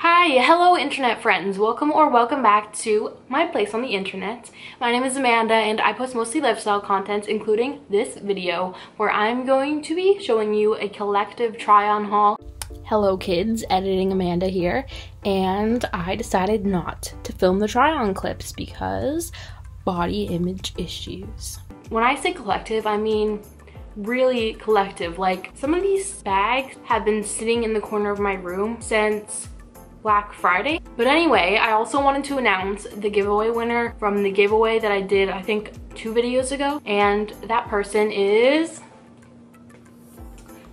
Hi, hello internet friends. Welcome or welcome back to my place on the internet. My name is Amanda and I post mostly lifestyle content including this video where I'm going to be showing you a collective try on haul. Hello kids, editing Amanda here and I decided not to film the try on clips because body image issues. When I say collective, I mean really collective. Like some of these bags have been sitting in the corner of my room since Black Friday. But anyway, I also wanted to announce the giveaway winner from the giveaway that I did, I think, two videos ago. And that person is...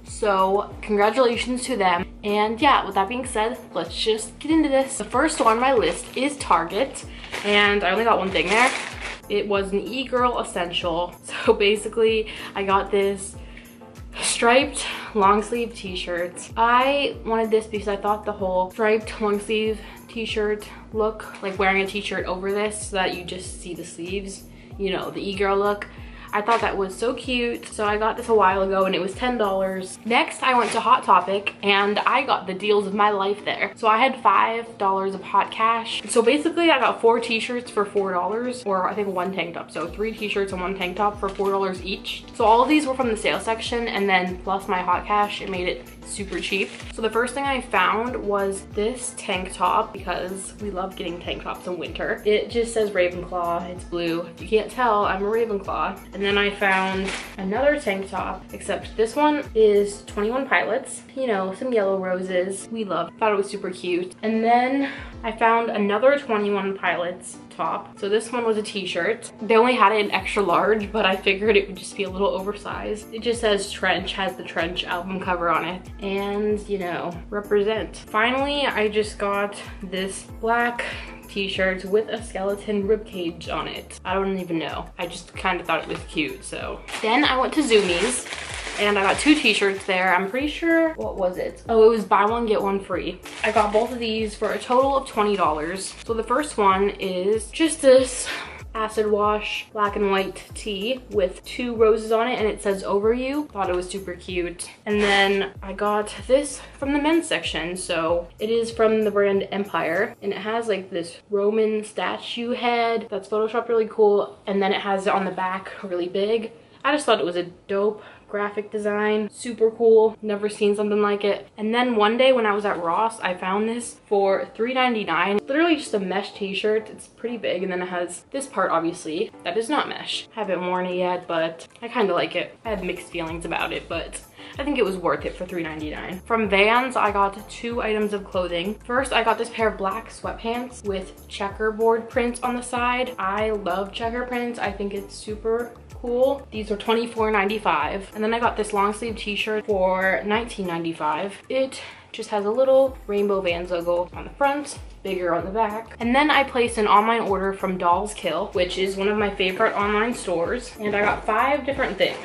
So congratulations to them. And yeah, with that being said, let's just get into this. The first on my list is Target. And I only got one thing there. It was an e-girl essential. So basically, I got this striped long sleeve t-shirts. I wanted this because I thought the whole striped long sleeve t-shirt look, like wearing a t-shirt over this so that you just see the sleeves, you know, the e-girl look. I thought that was so cute. So I got this a while ago and it was $10. Next, I went to Hot Topic and I got the deals of my life there. So I had $5 of hot cash. So basically I got four t-shirts for $4 or I think one tank top. So three t-shirts and one tank top for $4 each. So all these were from the sale section and then plus my hot cash, it made it super cheap. So the first thing I found was this tank top because we love getting tank tops in winter. It just says Ravenclaw, it's blue. If you can't tell, I'm a Ravenclaw. And then I found another tank top, except this one is 21 Pilots. You know, some yellow roses. We love, thought it was super cute. And then I found another 21 Pilots top. So this one was a t-shirt. They only had it in extra large, but I figured it would just be a little oversized. It just says Trench, has the Trench album cover on it. And, you know, represent. Finally, I just got this black t-shirt with a skeleton ribcage on it. I don't even know. I just kind of thought it was cute, so. Then I went to Zumiez and I got two t-shirts there. I'm pretty sure, what was it? Oh, it was buy one, get one free. I got both of these for a total of $20. So the first one is just this acid wash black and white tee with two roses on it and it says over you thought it was super cute and then i got this from the men's section so it is from the brand Empyre and it has like this roman statue head that's photoshopped really cool and then it has it on the back really big i just thought it was a dope graphic design super cool never seen something like it and then one day when i was at ross i found this for $3.99 literally just a mesh t-shirt it's pretty big and then it has this part obviously that is not mesh haven't worn it yet but i kind of like it i have mixed feelings about it but I think it was worth it for $3.99. From Vans, I got two items of clothing. First, I got this pair of black sweatpants with checkerboard prints on the side. I love checker prints. I think it's super cool. These were $24.95. And then I got this long sleeve t-shirt for $19.95. It just has a little rainbow Vans logo on the front bigger on the back. And then I placed an online order from Dolls Kill, which is one of my favorite online stores. And I got five different things.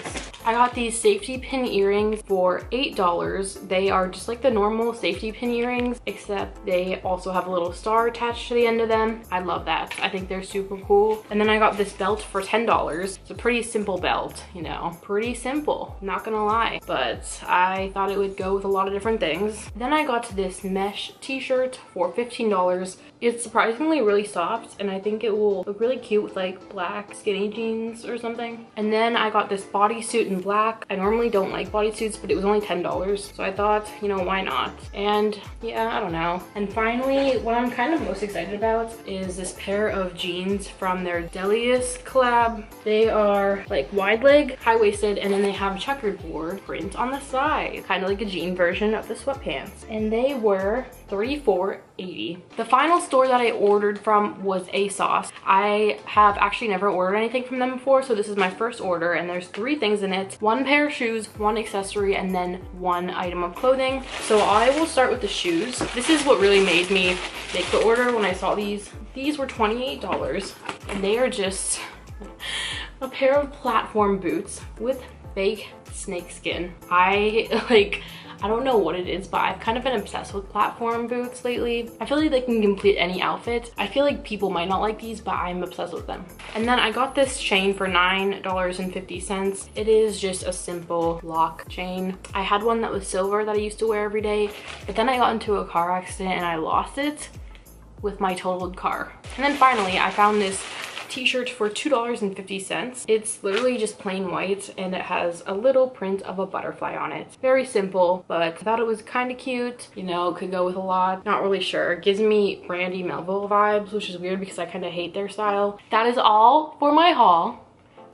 I got these safety pin earrings for $8. They are just like the normal safety pin earrings, except they also have a little star attached to the end of them. I love that. I think they're super cool. And then I got this belt for $10. It's a pretty simple belt, you know, pretty simple, not gonna lie. But I thought it would go with a lot of different things. Then I got this mesh t-shirt for $15. It's surprisingly really soft and I think it will look really cute with like black skinny jeans or something. And then I got this bodysuit in black. I normally don't like bodysuits, but it was only $10. So I thought, you know, why not? And yeah, I don't know. And finally, what I'm kind of most excited about is this pair of jeans from their Delia's collab. They are like wide leg, high-waisted, and then they have a checkerboard print on the side, kind of like a jean version of the sweatpants. And they were $34.80. The final store that I ordered from was ASOS. I have actually never ordered anything from them before, so this is my first order, and there's three things in it. One pair of shoes, one accessory, and then one item of clothing. So I will start with the shoes. This is what really made me make the order when I saw these. These were $28, and they are just a pair of platform boots with fake snake skin. I, like, I don't know what it is, but I've kind of been obsessed with platform boots lately. I feel like they can complete any outfit. I feel like people might not like these, but I'm obsessed with them. And then I got this chain for $9.50. It is just a simple lock chain. I had one that was silver that I used to wear every day, but then I got into a car accident and I lost it with my totaled car. And then finally, I found this t-shirt for $2.50. It's literally just plain white and it has a little print of a butterfly on it. Very simple, but I thought it was kind of cute. You know, could go with a lot. Not really sure. Gives me Brandy Melville vibes, which is weird because I kind of hate their style. That is all for my haul.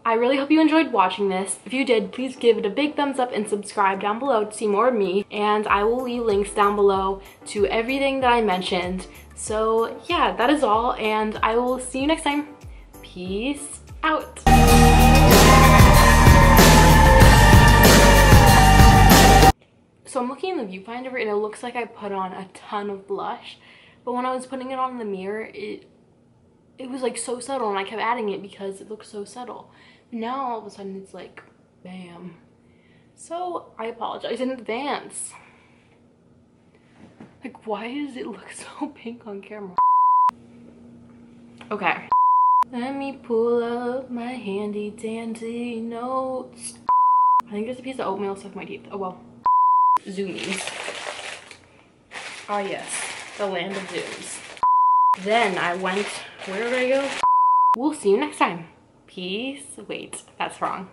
I really hope you enjoyed watching this. If you did, please give it a big thumbs up and subscribe down below to see more of me. And I will leave links down below to everything that I mentioned. So yeah, that is all. And I will see you next time. Peace out. So I'm looking in the viewfinder and it looks like I put on a ton of blush. But when I was putting it on the mirror, it it was like so subtle and I kept adding it because it looked so subtle. Now all of a sudden it's like, bam. So I apologize in advance. Like why does it look so pink on camera? Okay. Let me pull up my handy dandy notes. I think there's a piece of oatmeal stuck in my teeth. Oh well. Zoomies. Ah yes, the land of zooms. Then I went, where did I go? We'll see you next time. Peace. Wait, that's wrong.